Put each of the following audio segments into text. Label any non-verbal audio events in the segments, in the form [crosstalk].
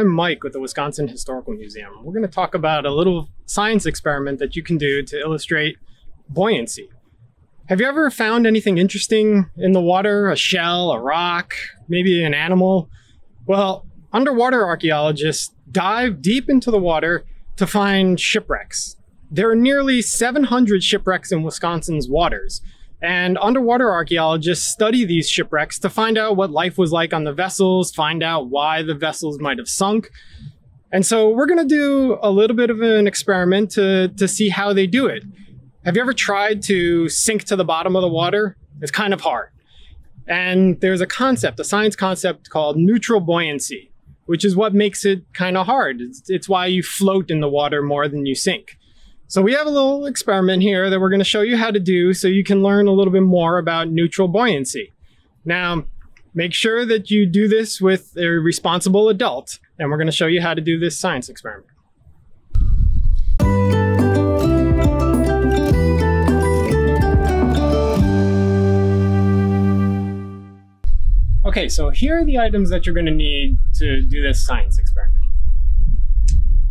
I'm Mike with the Wisconsin Historical Museum. We're going to talk about a little science experiment that you can do to illustrate buoyancy. Have you ever found anything interesting in the water? A shell, a rock, maybe an animal? Well, underwater archaeologists dive deep into the water to find shipwrecks. There are nearly 700 shipwrecks in Wisconsin's waters, and underwater archaeologists study these shipwrecks to find out what life was like on the vessels, find out why the vessels might have sunk. And so we're going to do a little bit of an experiment to, to see how they do it. Have you ever tried to sink to the bottom of the water? It's kind of hard. And there's a concept, a science concept called neutral buoyancy, which is what makes it kind of hard. It's, it's why you float in the water more than you sink. So we have a little experiment here that we're going to show you how to do so you can learn a little bit more about neutral buoyancy. Now, make sure that you do this with a responsible adult, and we're going to show you how to do this science experiment. Okay, so here are the items that you're going to need to do this science experiment.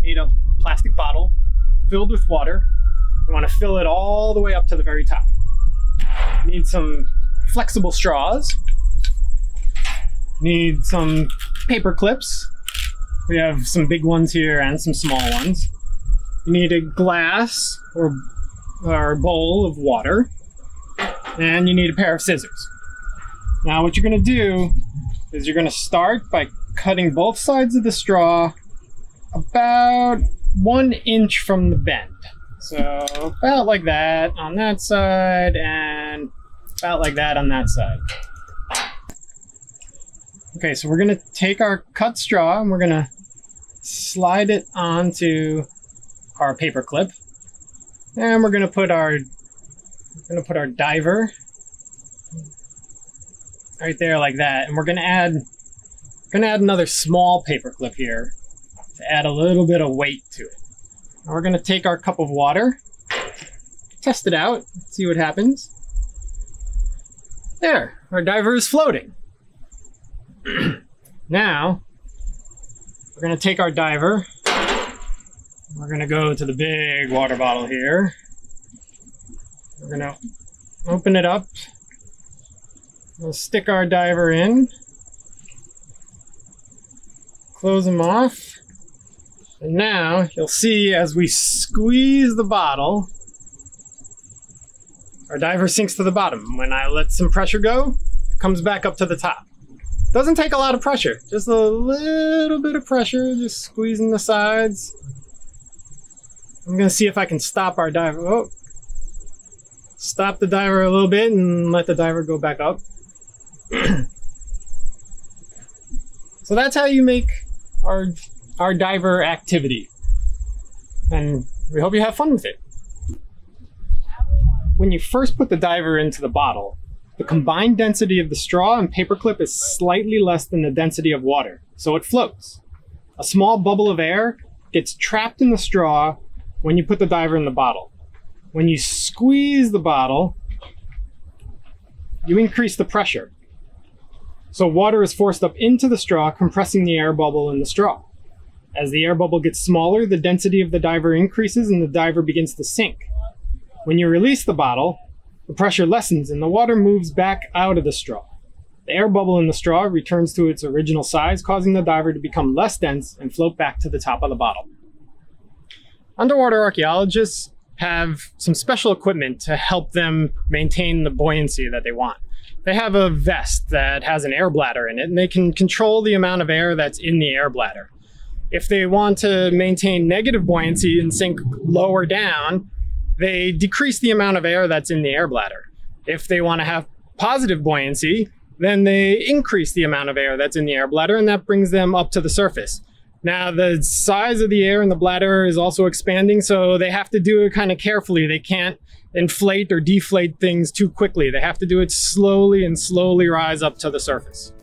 You need a plastic bottle filled with water. You want to fill it all the way up to the very top. Need some flexible straws. Need some paper clips. We have some big ones here and some small ones. You need a glass or, or bowl of water. And you need a pair of scissors. Now what you're going to do is you're going to start by cutting both sides of the straw about one inch from the bend. So about like that on that side and about like that on that side. Okay, so we're gonna take our cut straw and we're gonna slide it onto our paper clip. And we're gonna put our gonna put our diver right there like that. And we're gonna add gonna add another small paper clip here to add a little bit of weight to it. Now we're gonna take our cup of water, test it out, see what happens. There, our diver is floating. [clears throat] now, we're gonna take our diver, we're gonna go to the big water bottle here. We're gonna open it up. We'll stick our diver in. Close them off. And now you'll see as we squeeze the bottle, our diver sinks to the bottom. When I let some pressure go, it comes back up to the top. Doesn't take a lot of pressure, just a little bit of pressure, just squeezing the sides. I'm gonna see if I can stop our diver. Oh, stop the diver a little bit and let the diver go back up. [clears throat] so that's how you make our our diver activity. And we hope you have fun with it. When you first put the diver into the bottle, the combined density of the straw and paperclip is slightly less than the density of water, so it floats. A small bubble of air gets trapped in the straw when you put the diver in the bottle. When you squeeze the bottle, you increase the pressure. So water is forced up into the straw, compressing the air bubble in the straw. As the air bubble gets smaller, the density of the diver increases and the diver begins to sink. When you release the bottle, the pressure lessens and the water moves back out of the straw. The air bubble in the straw returns to its original size, causing the diver to become less dense and float back to the top of the bottle. Underwater archaeologists have some special equipment to help them maintain the buoyancy that they want. They have a vest that has an air bladder in it, and they can control the amount of air that's in the air bladder. If they want to maintain negative buoyancy and sink lower down, they decrease the amount of air that's in the air bladder. If they want to have positive buoyancy, then they increase the amount of air that's in the air bladder and that brings them up to the surface. Now, the size of the air in the bladder is also expanding, so they have to do it kind of carefully. They can't inflate or deflate things too quickly. They have to do it slowly and slowly rise up to the surface.